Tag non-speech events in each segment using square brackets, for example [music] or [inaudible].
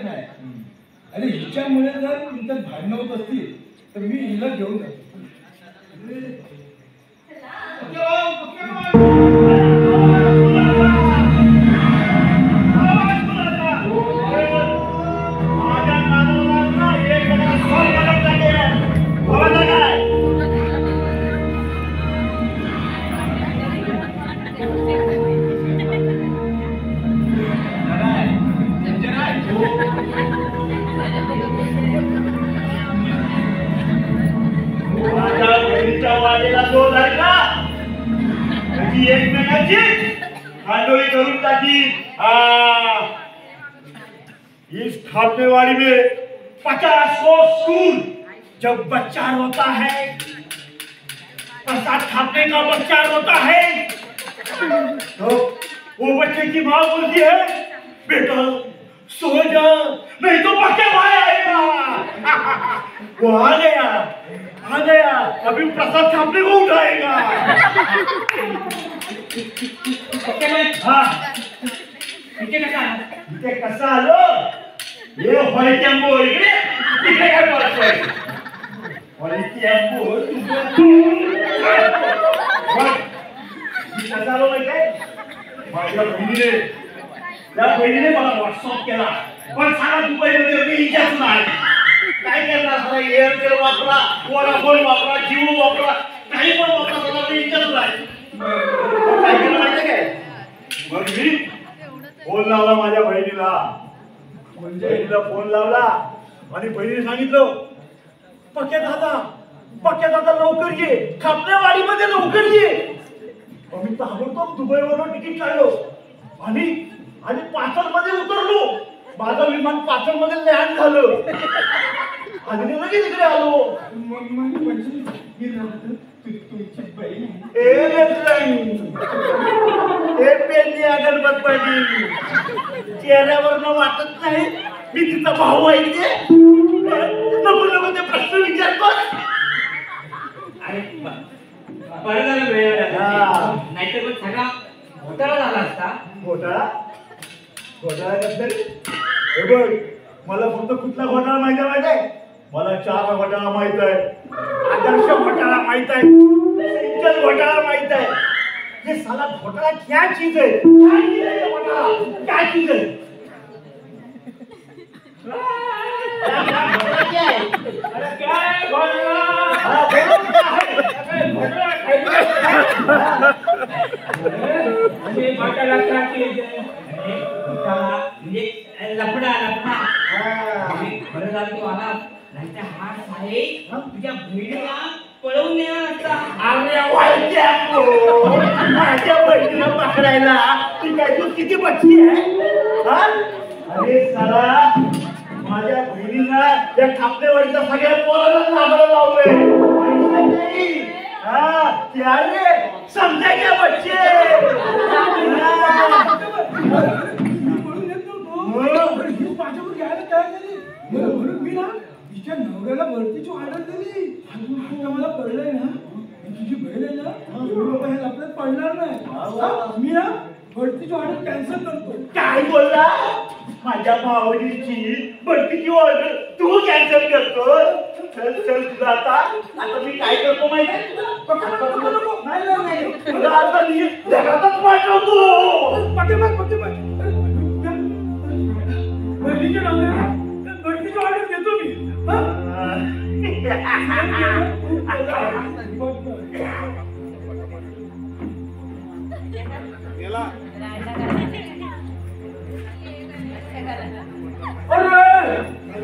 येत नाही. आणि हिच्यामुळे जर तुमच्यात भांडणं होत असतील तर मी हिला घेऊन जातो. हा इस में पचास को स्कूल जब बच्चा रोता है, प्रसाद का बच्चा रोता है तो वो बच्चे की माँ बोलती है, बेटा, सो जा, नहीं तो पक्के आएगा. [laughs] वो आ गया। आ गया अभी प्रसाद खापने को उठाएगा? हाँ। इथे कसं आलो हे व्हाईटॅम्बो इकडे तिकडे काय बोलतोय व्हाईटॅम्बो कसं आलो माहिती माझ्या बहिणीने त्या बहिणीने मला व्हॉट्सअप केला। पण सांगा दुबईमध्ये मी हिच्यातून आले काय करणार मला एअरटेल वापरा वोडाफोन वापरा जिओ वापरा काही पण वापरा त्याला मी हिच्यातून आहे माहिती काय? मग मी फोन लावला माझ्या बहिणीला. म्हणजे बहिणीला फोन लावला आणि बहिणीने सांगितलं पक्या दादा पक्या दादा लवकर ये. खापण्यावाडीमध्ये लवकर ये. मी ताबडतोब दुबईवरून तिकीट काढलो आणि आणि पाचलमध्ये उतरलो. माझं विमान पाचलमध्ये लँड झालं. आणि मी लगेच इकडे आलो. मग मग म्हणजे ही रद्द तु- तुमची बहीण आहे. ए लेफ्टनंट ए पेंडी अगरबत पाटील चेहऱ्यावर वाटत नाही. मी तिचा भाऊ आहे ते नको नको ते प्रश्न विचारतो अरे बरं झालं वेळ हा. नाहीतर मग सगळा घोटाळा झाला असता. घोटाळा? घोटाळा कसं हे बघ मला फक्त कुठला घोटाळा माहिती माहिती आहे? मला चार घोटाळा माहीत आहे आदर्श घोटाळा माहीत आहे सिंचन घोटाळा माहीत आहे हे साला घोटाळा क्या चीज है क्या चीज है घोटाळा क्या चीज है काय घोटाळा हा, बोलो क्या है? घोटाळा म्हणजे लफडा लफडा हा. बरं झालं तू आला नाहीतर हा साहेब तुझ्या बहिणीला पळवून नेणार असता अरे वाईट्या हो. माझ्या बहिणीला पकडायला ती काय तू किती बच्ची आहे हा? अरे साला माझ्या बहिणीला या खापलेवाडीच्या सगळ्या पोराला नागडं लावलंय नाही. हा, ती अरे समजा क्या बच्चे हा. म्हणून ही माझ्यावर घ्यायला तयार झाली. म्हणून मी ना तिच्या नवऱ्याला भरतीची ऑर्डर दिली आता मला कळलंय ना तुझी बहीण आहे ना एवढी बाबा ह्या लफड्यात पडणार नाही. हा? मी ना भरतीची ऑर्डर कॅन्सल करतो काय बोलला? माझ्या भावजीची बडकीची ऑर्डर तू कॅन्सल करतो चल चल तुला आता. आता मी काय करतो माहिती नाही नाही नाही. तुला आता मी जगातच पाठवतो. पाठीमाग पाठीमाग बहिणीच्या नवऱ्याला भरतीची ऑर्डर देतो मी. हा? [laughs]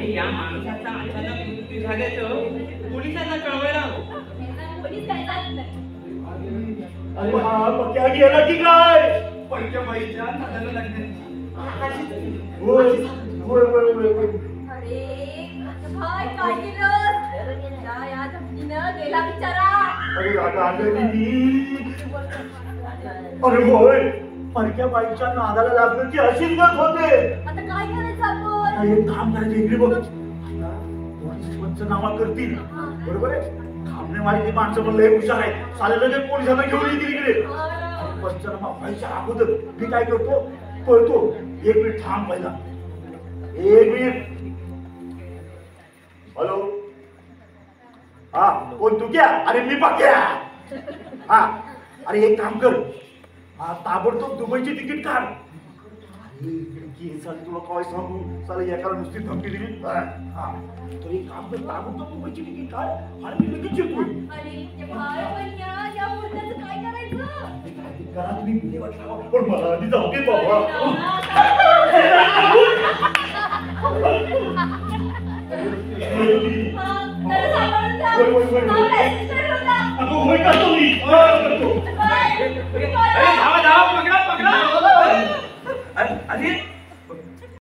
अरे या माणसाचा अचानक मृत्यू झाल्याचं पोलिसांना कळवायला काय जात नाही. अरे हा पक्या गेला की काय? पंच्या बाईच्या नादाला लागण्याची होय होय होय होय होय. अरे, भाई, काय केलं? त्या अरे होय. परक्या बाईच्या नादाला लागलं की अशीच गत होते. आता काय करायचं आपण? आता एक काम करायचं इकडे बघ. पोलीस पंचनामा करतील. बरोबर आहे? खामने मारी ती माणसं पण लय हुशार आहे. चालेल लगेच पोलिसांना घेऊन येतील इकडे. आणि पंचनामा व्हायच्या अगोदर मी काय करतो पळतो. एक मिनिट थांब पहिला. एक मिनिट. हॅलो? हा कोण तू क्या? अरे मी बघ्या हा. अरे एक काम कर. हा ताबडतोब दुबईची तिकीट काढ अरे, की साली तुला काय सांगू साला एकाला नुसती धमकी दिली हा, हा. तर एक काम कर ताबडतोब दुबईची तिकीट काढ आणि मी लगेच येतोय अरे ते बाळ पण या या मुद्द्याचं काय करायचं मी काय ते करा तुम्ही विल्हेवाट लावा. पण मला आधी जाऊ दे बाबा हा, त्याला सांभाळून